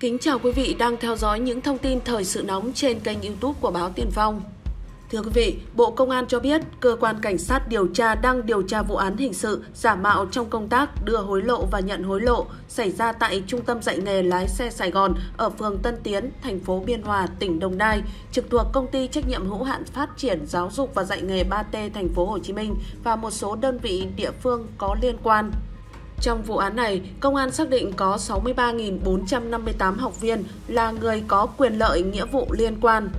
Kính chào quý vị đang theo dõi những thông tin thời sự nóng trên kênh youtube của báo Tiền Phong. Thưa quý vị, Bộ Công an cho biết cơ quan cảnh sát điều tra đang điều tra vụ án hình sự giả mạo trong công tác đưa hối lộ và nhận hối lộ xảy ra tại Trung tâm dạy nghề lái xe Sài Gòn ở phường Tân Tiến, thành phố Biên Hòa, tỉnh Đồng Nai, trực thuộc công ty trách nhiệm hữu hạn phát triển giáo dục và dạy nghề 3T thành phố Hồ Chí Minh và một số đơn vị địa phương có liên quan. Trong vụ án này, công an xác định có 63.458 học viên là người có quyền lợi nghĩa vụ liên quan.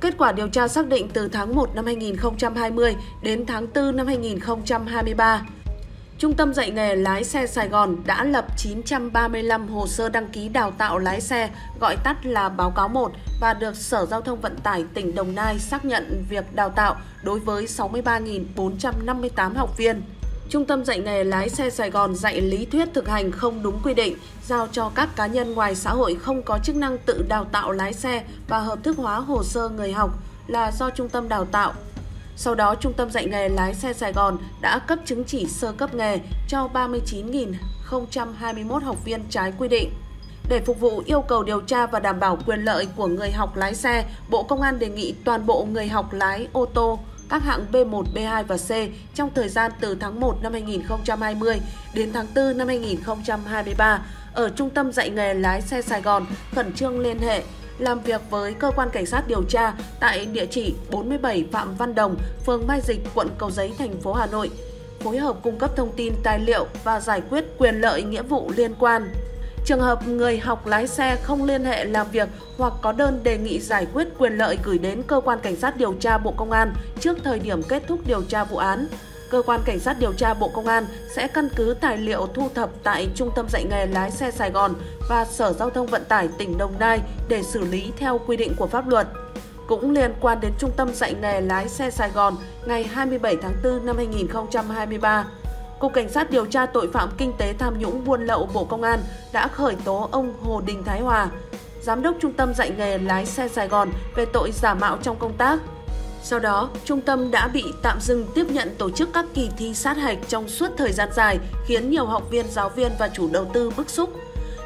Kết quả điều tra xác định từ tháng 1 năm 2020 đến tháng 4 năm 2023, Trung tâm dạy nghề lái xe Sài Gòn đã lập 935 hồ sơ đăng ký đào tạo lái xe, gọi tắt là báo cáo 1 và được Sở Giao thông Vận tải tỉnh Đồng Nai xác nhận việc đào tạo đối với 63.458 học viên. Trung tâm dạy nghề lái xe Sài Gòn dạy lý thuyết thực hành không đúng quy định, giao cho các cá nhân ngoài xã hội không có chức năng tự đào tạo lái xe và hợp thức hóa hồ sơ người học là do trung tâm đào tạo. Sau đó, Trung tâm dạy nghề lái xe Sài Gòn đã cấp chứng chỉ sơ cấp nghề cho 39.021 học viên trái quy định. Để phục vụ yêu cầu điều tra và đảm bảo quyền lợi của người học lái xe, Bộ Công an đề nghị toàn bộ người học lái ô tô các hạng B1, B2 và C trong thời gian từ tháng 1 năm 2020 đến tháng 4 năm 2023 ở Trung tâm dạy nghề lái xe Sài Gòn khẩn trương liên hệ làm việc với cơ quan cảnh sát điều tra tại địa chỉ 47 Phạm Văn Đồng, phường Mai Dịch, quận Cầu Giấy, thành phố Hà Nội, phối hợp cung cấp thông tin tài liệu và giải quyết quyền lợi nghĩa vụ liên quan. Trường hợp người học lái xe không liên hệ làm việc hoặc có đơn đề nghị giải quyết quyền lợi gửi đến cơ quan cảnh sát điều tra Bộ Công an trước thời điểm kết thúc điều tra vụ án, cơ quan cảnh sát điều tra Bộ Công an sẽ căn cứ tài liệu thu thập tại Trung tâm dạy nghề lái xe Sài Gòn và Sở Giao thông Vận tải tỉnh Đồng Nai để xử lý theo quy định của pháp luật. Cũng liên quan đến Trung tâm dạy nghề lái xe Sài Gòn ngày 27 tháng 4 năm 2023, Cục Cảnh sát điều tra tội phạm kinh tế tham nhũng buôn lậu Bộ Công an đã khởi tố ông Hồ Đình Thái Hòa, Giám đốc Trung tâm dạy nghề lái xe Sài Gòn về tội giả mạo trong công tác. Sau đó, trung tâm đã bị tạm dừng tiếp nhận tổ chức các kỳ thi sát hạch trong suốt thời gian dài, khiến nhiều học viên, giáo viên và chủ đầu tư bức xúc.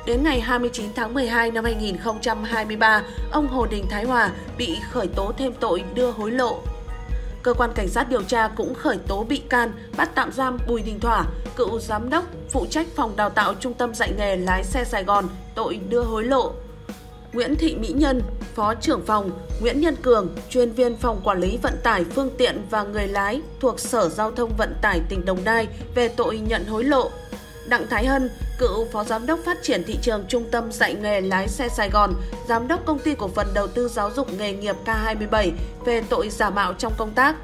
Đến ngày 29 tháng 12 năm 2023, ông Hồ Đình Thái Hòa bị khởi tố thêm tội đưa hối lộ cơ quan cảnh sát điều tra cũng khởi tố bị can, bắt tạm giam Bùi Đình Thỏa, cựu giám đốc phụ trách phòng đào tạo Trung tâm dạy nghề lái xe Sài Gòn, tội đưa hối lộ. Nguyễn Thị Mỹ Nhân, Phó trưởng phòng, Nguyễn Nhân Cường, chuyên viên phòng quản lý vận tải phương tiện và người lái thuộc Sở Giao thông Vận tải tỉnh Đồng Nai về tội nhận hối lộ. Đặng Thái Hân, cựu Phó Giám đốc Phát triển Thị trường Trung tâm dạy nghề lái xe Sài Gòn, Giám đốc Công ty Cổ phần Đầu tư Giáo dục Nghề nghiệp K27 về tội giả mạo trong công tác.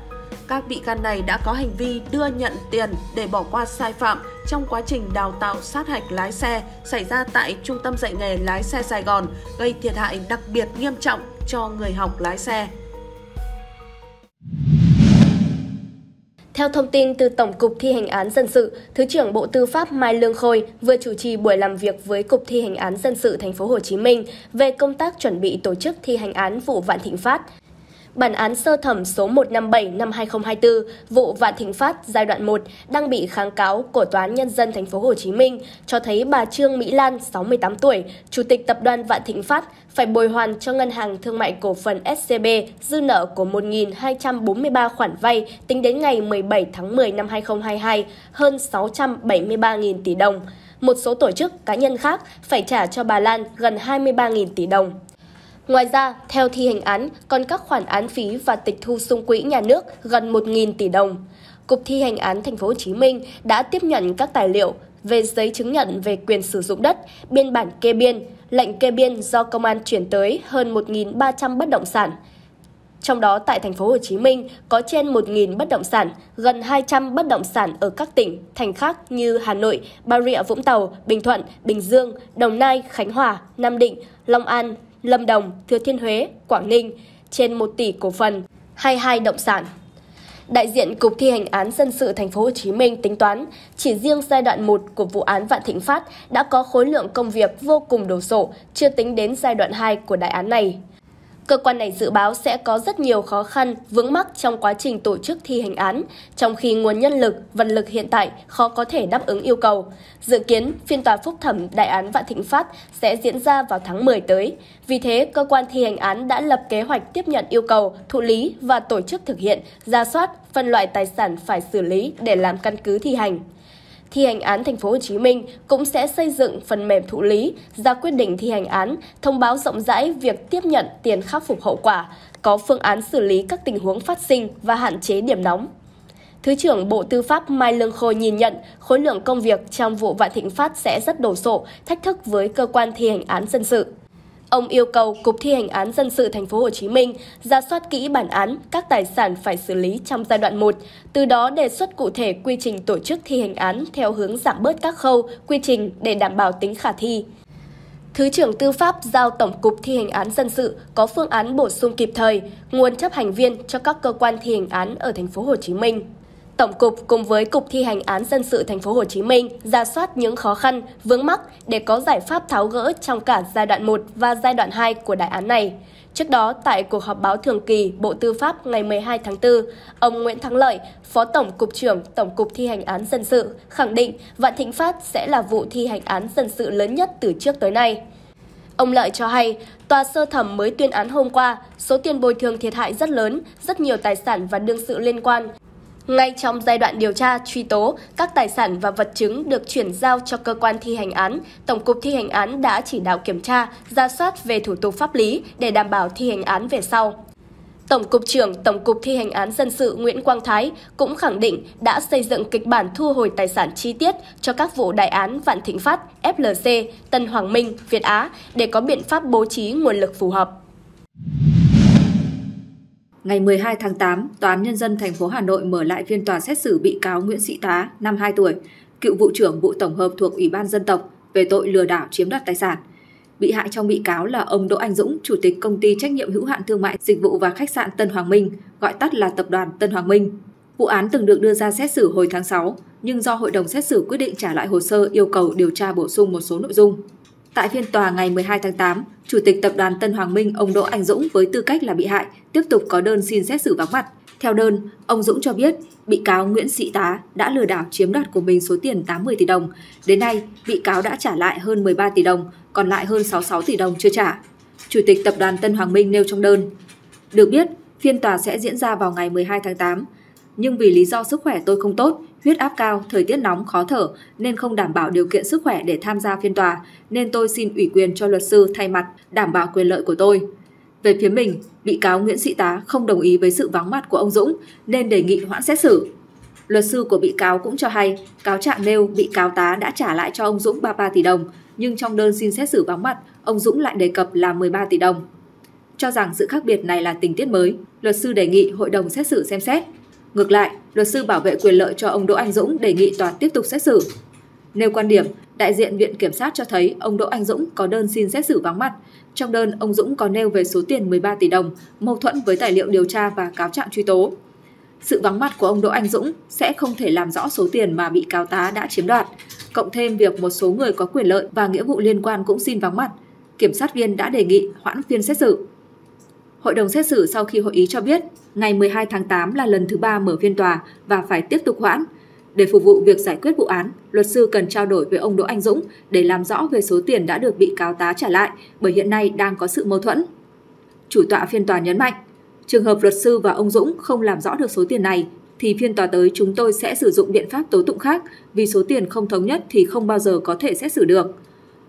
Các bị can này đã có hành vi đưa nhận tiền để bỏ qua sai phạm trong quá trình đào tạo sát hạch lái xe xảy ra tại Trung tâm dạy nghề lái xe Sài Gòn, gây thiệt hại đặc biệt nghiêm trọng cho người học lái xe. Theo thông tin từ Tổng cục Thi hành án dân sự, Thứ trưởng Bộ Tư pháp Mai Lương Khôi vừa chủ trì buổi làm việc với Cục Thi hành án dân sự thành phố Hồ Chí Minh về công tác chuẩn bị tổ chức thi hành án vụ Vạn Thịnh Phát. Bản án sơ thẩm số 157 năm 2024 vụ Vạn Thịnh Phát giai đoạn 1 đang bị kháng cáo của Tòa án Nhân dân thành phố Hồ Chí Minh cho thấy bà Trương Mỹ Lan, 68 tuổi, Chủ tịch Tập đoàn Vạn Thịnh Phát phải bồi hoàn cho Ngân hàng Thương mại Cổ phần SCB dư nợ của 1.243 khoản vay tính đến ngày 17 tháng 10 năm 2022 hơn 673.000 tỷ đồng. Một số tổ chức cá nhân khác phải trả cho bà Lan gần 23.000 tỷ đồng. Ngoài ra, theo thi hành án, còn các khoản án phí và tịch thu sung quỹ nhà nước gần 1.000 tỷ đồng. Cục thi hành án thành phố Hồ Chí Minh đã tiếp nhận các tài liệu về giấy chứng nhận về quyền sử dụng đất, biên bản kê biên, lệnh kê biên do công an chuyển tới hơn 1.300 bất động sản. Trong đó tại thành phố Hồ Chí Minh có trên 1.000 bất động sản, gần 200 bất động sản ở các tỉnh, thành khác như Hà Nội, Bà Rịa Vũng Tàu, Bình Thuận, Bình Dương, Đồng Nai, Khánh Hòa, Nam Định, Long An, Lâm Đồng, Thừa Thiên Huế, Quảng Ninh trên 1 tỷ cổ phần, 22 động sản. Đại diện Cục thi hành án dân sự thành phố Hồ Chí Minh tính toán, chỉ riêng giai đoạn 1 của vụ án Vạn Thịnh Phát đã có khối lượng công việc vô cùng đồ sộ, chưa tính đến giai đoạn 2 của đại án này. Cơ quan này dự báo sẽ có rất nhiều khó khăn, vướng mắc trong quá trình tổ chức thi hành án, trong khi nguồn nhân lực, vật lực hiện tại khó có thể đáp ứng yêu cầu. Dự kiến, phiên tòa phúc thẩm đại án Vạn Thịnh Phát sẽ diễn ra vào tháng 10 tới. Vì thế, cơ quan thi hành án đã lập kế hoạch tiếp nhận yêu cầu, thụ lý và tổ chức thực hiện, ra soát, phân loại tài sản phải xử lý để làm căn cứ thi hành thi hành án thành phố Hồ Chí Minh cũng sẽ xây dựng phần mềm thụ lý, ra quyết định thi hành án, thông báo rộng rãi việc tiếp nhận tiền khắc phục hậu quả, có phương án xử lý các tình huống phát sinh và hạn chế điểm nóng. Thứ trưởng Bộ Tư pháp Mai Lương Khôi nhìn nhận khối lượng công việc trong vụ Vạn Thịnh Phát sẽ rất đổ sộ, thách thức với cơ quan thi hành án dân sự. Ông yêu cầu Cục Thi hành án dân sự thành phố Hồ Chí Minh ra soát kỹ bản án, các tài sản phải xử lý trong giai đoạn 1, từ đó đề xuất cụ thể quy trình tổ chức thi hành án theo hướng giảm bớt các khâu, quy trình để đảm bảo tính khả thi. Thứ trưởng Tư pháp giao Tổng cục Thi hành án dân sự có phương án bổ sung kịp thời nguồn chấp hành viên cho các cơ quan thi hành án ở thành phố Hồ Chí Minh. Tổng cục cùng với Cục thi hành án dân sự thành phố Hồ Chí Minh ra soát những khó khăn, vướng mắc để có giải pháp tháo gỡ trong cả giai đoạn 1 và giai đoạn 2 của đại án này. Trước đó, tại cuộc họp báo thường kỳ Bộ Tư pháp ngày 12 tháng 4, ông Nguyễn Thắng Lợi, Phó Tổng cục trưởng Tổng cục thi hành án dân sự, khẳng định Vạn Thịnh Phát sẽ là vụ thi hành án dân sự lớn nhất từ trước tới nay. Ông Lợi cho hay, tòa sơ thẩm mới tuyên án hôm qua, số tiền bồi thường thiệt hại rất lớn, rất nhiều tài sản và đương sự liên quan, ngay trong giai đoạn điều tra, truy tố, các tài sản và vật chứng được chuyển giao cho cơ quan thi hành án, Tổng cục thi hành án đã chỉ đạo kiểm tra, ra soát về thủ tục pháp lý để đảm bảo thi hành án về sau. Tổng cục trưởng Tổng cục thi hành án dân sự Nguyễn Quang Thái cũng khẳng định đã xây dựng kịch bản thu hồi tài sản chi tiết cho các vụ đại án Vạn Thịnh Phát, FLC, Tân Hoàng Minh, Việt Á để có biện pháp bố trí nguồn lực phù hợp. Ngày 12 tháng 8, Tòa án Nhân dân thành phố Hà Nội mở lại phiên tòa xét xử bị cáo Nguyễn Sĩ Tá, 52 tuổi, cựu vụ trưởng vụ tổng hợp thuộc Ủy ban Dân tộc về tội lừa đảo chiếm đoạt tài sản. Bị hại trong bị cáo là ông Đỗ Anh Dũng, chủ tịch công ty trách nhiệm hữu hạn thương mại dịch vụ và khách sạn Tân Hoàng Minh, gọi tắt là tập đoàn Tân Hoàng Minh. Vụ án từng được đưa ra xét xử hồi tháng 6, nhưng do hội đồng xét xử quyết định trả lại hồ sơ yêu cầu điều tra bổ sung một số nội dung. Tại phiên tòa ngày 12 tháng 8, Chủ tịch Tập đoàn Tân Hoàng Minh ông Đỗ Anh Dũng với tư cách là bị hại tiếp tục có đơn xin xét xử vắng mặt. Theo đơn, ông Dũng cho biết bị cáo Nguyễn Sĩ Tá đã lừa đảo chiếm đoạt của mình số tiền 80 tỷ đồng. Đến nay, bị cáo đã trả lại hơn 13 tỷ đồng, còn lại hơn 66 tỷ đồng chưa trả. Chủ tịch Tập đoàn Tân Hoàng Minh nêu trong đơn. Được biết, phiên tòa sẽ diễn ra vào ngày 12 tháng 8, nhưng vì lý do sức khỏe tôi không tốt, huyết áp cao, thời tiết nóng khó thở nên không đảm bảo điều kiện sức khỏe để tham gia phiên tòa, nên tôi xin ủy quyền cho luật sư thay mặt đảm bảo quyền lợi của tôi. Về phía mình, bị cáo Nguyễn Sĩ Tá không đồng ý với sự vắng mặt của ông Dũng nên đề nghị hoãn xét xử. Luật sư của bị cáo cũng cho hay, cáo trạng nêu bị cáo Tá đã trả lại cho ông Dũng 33 tỷ đồng, nhưng trong đơn xin xét xử vắng mặt, ông Dũng lại đề cập là 13 tỷ đồng. Cho rằng sự khác biệt này là tình tiết mới, luật sư đề nghị hội đồng xét xử xem xét. Ngược lại, luật sư bảo vệ quyền lợi cho ông Đỗ Anh Dũng đề nghị tòa tiếp tục xét xử. Nêu quan điểm, đại diện Viện Kiểm sát cho thấy ông Đỗ Anh Dũng có đơn xin xét xử vắng mặt. Trong đơn, ông Dũng có nêu về số tiền 13 tỷ đồng, mâu thuẫn với tài liệu điều tra và cáo trạng truy tố. Sự vắng mặt của ông Đỗ Anh Dũng sẽ không thể làm rõ số tiền mà bị cáo tá đã chiếm đoạt, cộng thêm việc một số người có quyền lợi và nghĩa vụ liên quan cũng xin vắng mặt. Kiểm sát viên đã đề nghị hoãn phiên xét xử. Hội đồng xét xử sau khi hội ý cho biết, ngày 12 tháng 8 là lần thứ ba mở phiên tòa và phải tiếp tục hoãn. Để phục vụ việc giải quyết vụ án, luật sư cần trao đổi với ông Đỗ Anh Dũng để làm rõ về số tiền đã được bị cáo tá trả lại bởi hiện nay đang có sự mâu thuẫn. Chủ tọa phiên tòa nhấn mạnh, trường hợp luật sư và ông Dũng không làm rõ được số tiền này thì phiên tòa tới chúng tôi sẽ sử dụng biện pháp tố tụng khác vì số tiền không thống nhất thì không bao giờ có thể xét xử được.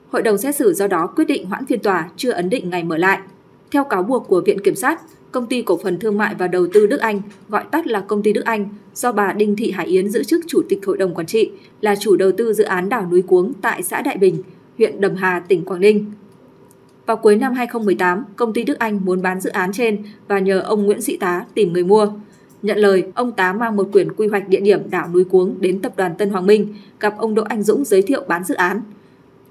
Hội đồng xét xử do đó quyết định hoãn phiên tòa chưa ấn định ngày mở lại. Theo cáo buộc của Viện Kiểm sát, Công ty Cổ phần Thương mại và Đầu tư Đức Anh, gọi tắt là Công ty Đức Anh, do bà Đinh Thị Hải Yến giữ chức Chủ tịch Hội đồng Quản trị, là chủ đầu tư dự án đảo núi Cuống tại xã Đại Bình, huyện Đầm Hà, tỉnh Quảng Ninh. Vào cuối năm 2018, công ty Đức Anh muốn bán dự án trên và nhờ ông Nguyễn Sĩ Tá tìm người mua. Nhận lời, ông Tá mang một quyển quy hoạch địa điểm đảo núi Cuống đến tập đoàn Tân Hoàng Minh, gặp ông Đỗ Anh Dũng giới thiệu bán dự án.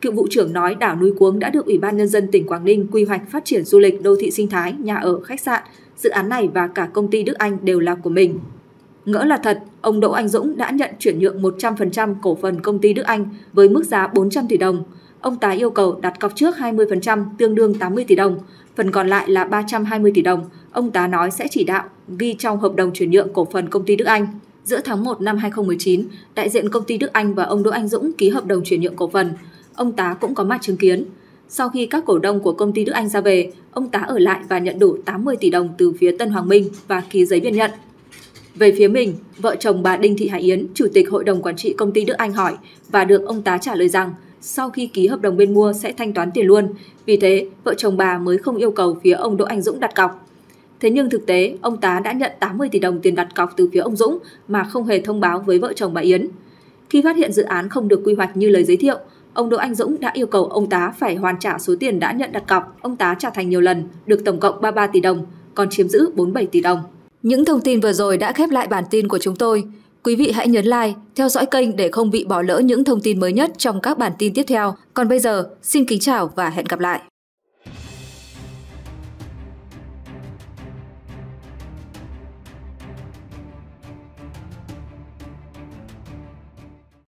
Cựu vụ trưởng nói đảo núi Cuống đã được Ủy ban Nhân dân tỉnh Quảng Ninh quy hoạch phát triển du lịch đô thị sinh thái, nhà ở, khách sạn. Dự án này và cả công ty Đức Anh đều là của mình. Ngỡ là thật, ông Đỗ Anh Dũng đã nhận chuyển nhượng 100% cổ phần công ty Đức Anh với mức giá 400 tỷ đồng. ông Tá yêu cầu đặt cọc trước 20% tương đương 80 tỷ đồng, phần còn lại là 320 tỷ đồng. Ông Tá nói sẽ chỉ đạo ghi trong hợp đồng chuyển nhượng cổ phần công ty Đức Anh. Giữa tháng 1 năm 2019, đại diện công ty Đức Anh và ông Đỗ Anh Dũng ký hợp đồng chuyển nhượng cổ phần. Ông Tá cũng có mặt chứng kiến. Sau khi các cổ đông của công ty Đức Anh ra về, ông Tá ở lại và nhận đủ 80 tỷ đồng từ phía Tân Hoàng Minh và ký giấy biên nhận. Về phía mình, vợ chồng bà Đinh Thị Hải Yến, chủ tịch hội đồng quản trị công ty Đức Anh hỏi và được ông Tá trả lời rằng sau khi ký hợp đồng bên mua sẽ thanh toán tiền luôn. Vì thế, vợ chồng bà mới không yêu cầu phía ông Đỗ Anh Dũng đặt cọc. Thế nhưng thực tế, ông Tá đã nhận 80 tỷ đồng tiền đặt cọc từ phía ông Dũng mà không hề thông báo với vợ chồng bà Yến. Khi phát hiện dự án không được quy hoạch như lời giới thiệu, ông Đỗ Anh Dũng đã yêu cầu ông Tá phải hoàn trả số tiền đã nhận đặt cọc. Ông Tá trả thành nhiều lần, được tổng cộng 33 tỷ đồng, còn chiếm giữ 47 tỷ đồng. Những thông tin vừa rồi đã khép lại bản tin của chúng tôi. Quý vị hãy nhấn like, theo dõi kênh để không bị bỏ lỡ những thông tin mới nhất trong các bản tin tiếp theo. Còn bây giờ, xin kính chào và hẹn gặp lại.